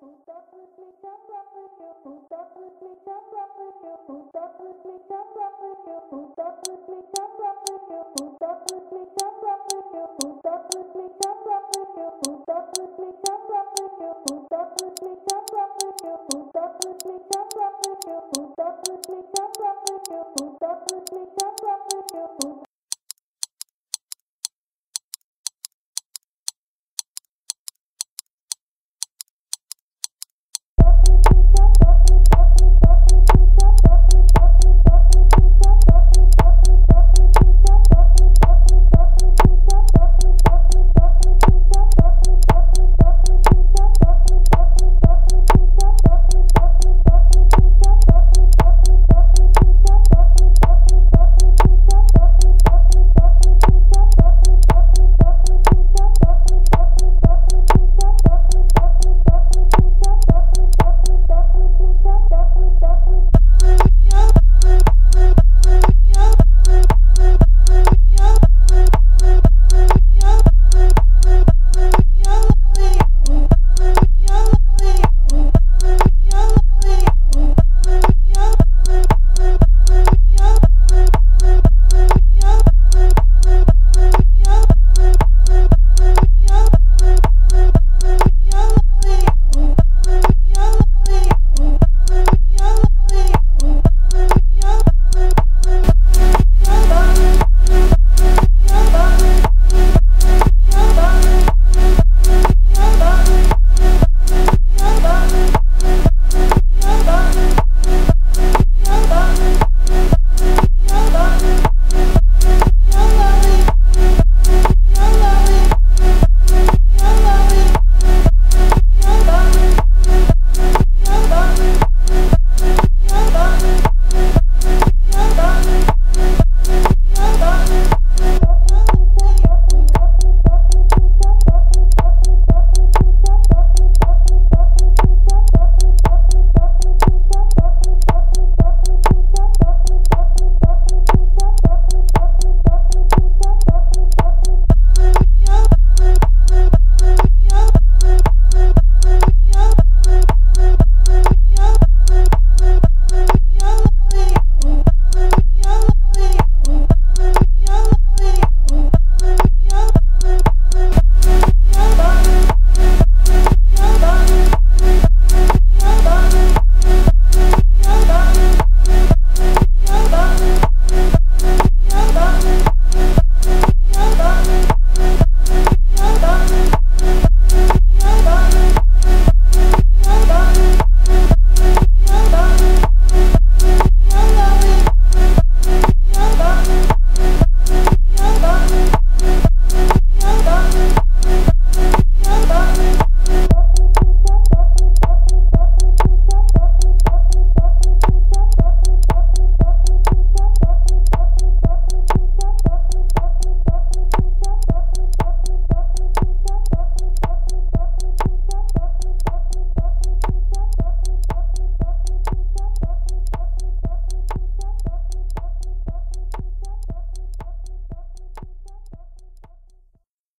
Who's up with me? Jump up with you. Who's up with me? Jump up with you. Who's up with me?